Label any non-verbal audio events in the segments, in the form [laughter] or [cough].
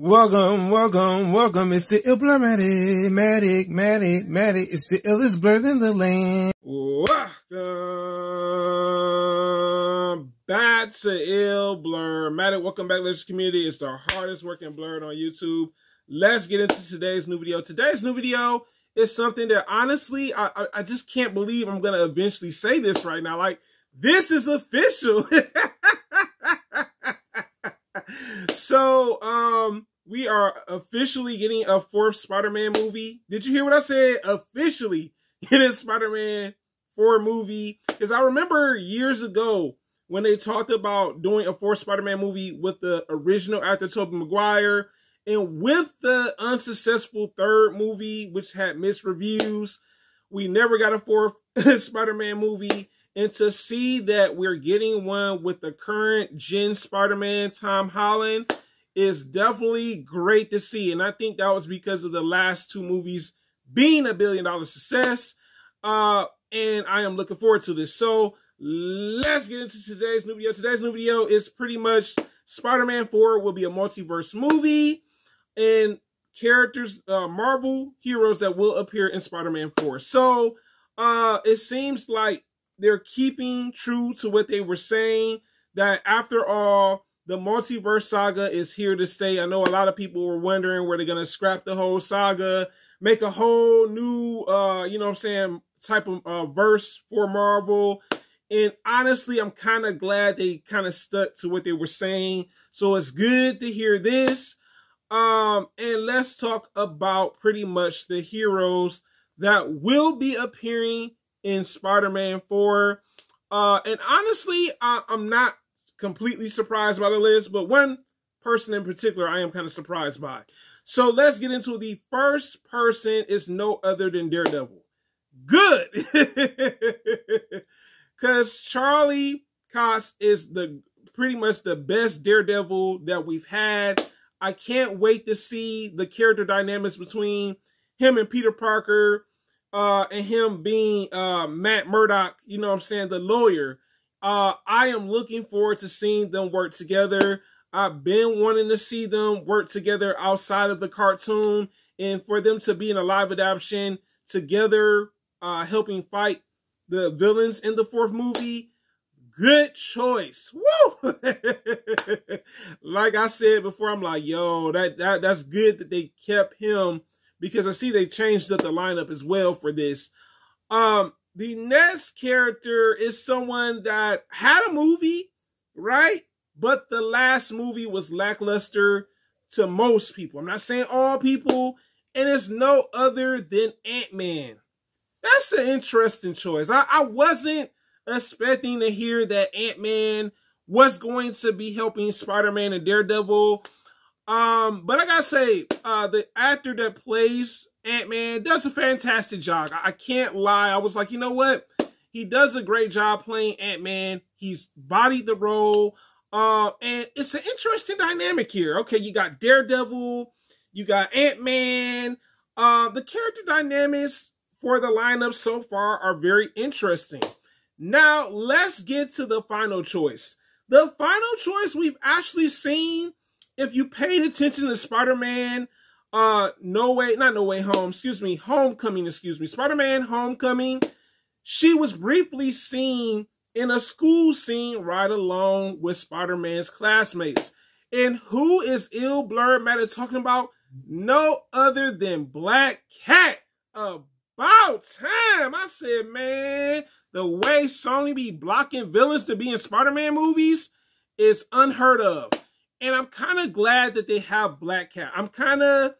Welcome, welcome, welcome. It's the Illblerdmatic, Matic, Matic, Matic. It's the illest blerd in the land. Welcome back to Illblerdmatic. Welcome back, Legends community. It's the hardest working blerd on YouTube. Let's get into today's new video. Today's new video is something that honestly, I, I, I just can't believe I'm going to eventually say this right now. Like, this is official. [laughs] so, um, we are officially getting a fourth Spider-Man movie. Did you hear what I said? Officially [laughs] getting Spider-Man 4 movie. Because I remember years ago when they talked about doing a fourth Spider-Man movie with the original actor Tobey Maguire and with the unsuccessful third movie, which had mixed reviews. We never got a fourth [laughs] Spider-Man movie. And to see that we're getting one with the current gen Spider-Man, Tom Holland, is definitely great to see. And I think that was because of the last two movies being a billion dollar success. Uh, and I am looking forward to this. So let's get into today's new video. Today's new video is pretty much Spider-Man 4 will be a multiverse movie and characters, uh, Marvel heroes that will appear in Spider-Man 4. So uh, it seems like they're keeping true to what they were saying that after all, the multiverse saga is here to stay. I know a lot of people were wondering where they're going to scrap the whole saga, make a whole new, uh, you know what I'm saying, type of uh, verse for Marvel. And honestly, I'm kind of glad they kind of stuck to what they were saying. So it's good to hear this. Um, and let's talk about pretty much the heroes that will be appearing in Spider-Man 4. Uh, and honestly, I, I'm not completely surprised by the list, but one person in particular I am kind of surprised by. So let's get into the first person is no other than Daredevil. Good. [laughs] Cause Charlie Cox is the pretty much the best Daredevil that we've had. I can't wait to see the character dynamics between him and Peter Parker uh, and him being uh, Matt Murdock, you know what I'm saying, the lawyer. Uh, I am looking forward to seeing them work together. I've been wanting to see them work together outside of the cartoon and for them to be in a live adaptation together, uh, helping fight the villains in the fourth movie. Good choice. Woo! [laughs] like I said before, I'm like, yo, that, that that's good that they kept him because I see they changed up the lineup as well for this. Um, the next character is someone that had a movie, right? But the last movie was lackluster to most people. I'm not saying all people, and it's no other than Ant-Man. That's an interesting choice. I, I wasn't expecting to hear that Ant-Man was going to be helping Spider-Man and Daredevil. Um, but I gotta say, uh, the actor that plays Ant-Man does a fantastic job. I can't lie. I was like, you know what? He does a great job playing Ant-Man. He's bodied the role. Uh, and it's an interesting dynamic here. Okay, you got Daredevil, you got Ant-Man. Uh, the character dynamics for the lineup so far are very interesting. Now, let's get to the final choice. The final choice we've actually seen if you paid attention to Spider-Man, uh, No Way, not No Way Home, excuse me, Homecoming, excuse me, Spider-Man Homecoming, she was briefly seen in a school scene right along with Spider-Man's classmates. And who is ill blurred matter talking about? No other than Black Cat. About time. I said, man, the way Sony be blocking villains to be in Spider-Man movies is unheard of. And I'm kind of glad that they have Black Cat. I'm kind of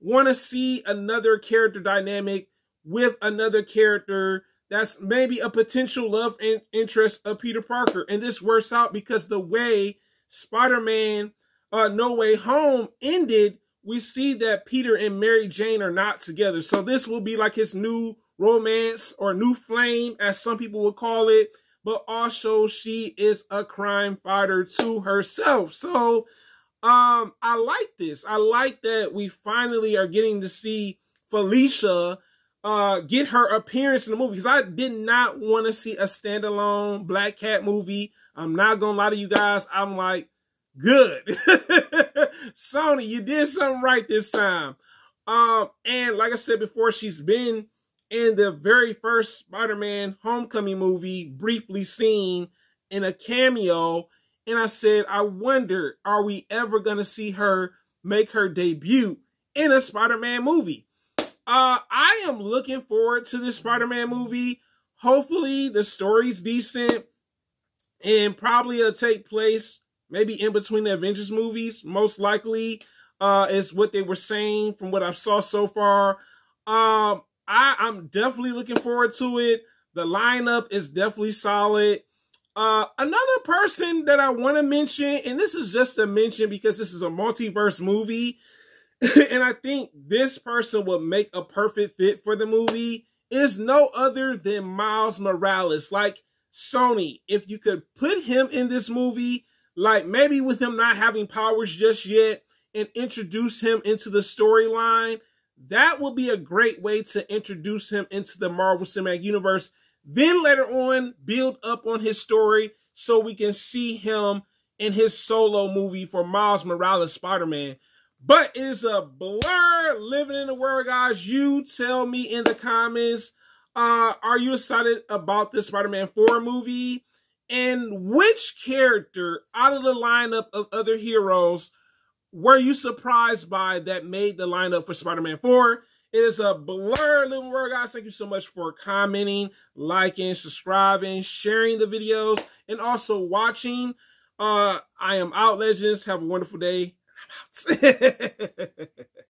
want to see another character dynamic with another character that's maybe a potential love and interest of Peter Parker. And this works out because the way Spider-Man uh, No Way Home ended, we see that Peter and Mary Jane are not together. So this will be like his new romance or new flame, as some people would call it but also she is a crime fighter to herself. So um I like this. I like that we finally are getting to see Felicia uh get her appearance in the movie because I did not want to see a standalone Black Cat movie. I'm not gonna lie to you guys. I'm like, good. [laughs] Sony, you did something right this time. Um, and like I said before, she's been in the very first Spider-Man Homecoming movie, briefly seen in a cameo. And I said, I wonder, are we ever gonna see her make her debut in a Spider-Man movie? Uh, I am looking forward to this Spider-Man movie. Hopefully the story's decent and probably it'll take place maybe in between the Avengers movies. Most likely, uh, is what they were saying from what I've saw so far. Um, I, I'm definitely looking forward to it. The lineup is definitely solid. Uh, another person that I want to mention, and this is just a mention because this is a multiverse movie, [laughs] and I think this person would make a perfect fit for the movie, is no other than Miles Morales. Like, Sony, if you could put him in this movie, like maybe with him not having powers just yet, and introduce him into the storyline, that would be a great way to introduce him into the Marvel Cinematic Universe. Then later on, build up on his story so we can see him in his solo movie for Miles Morales Spider Man. But it is a blerd living in the world, guys. You tell me in the comments uh, are you excited about this Spider-Man 4 movie? And which character out of the lineup of other heroes were you surprised by that made the lineup for Spider-Man 4? It is a blerd living world, guys. Thank you so much for commenting, liking, subscribing, sharing the videos, and also watching. Uh, I am out, legends. Have a wonderful day. I'm out. [laughs]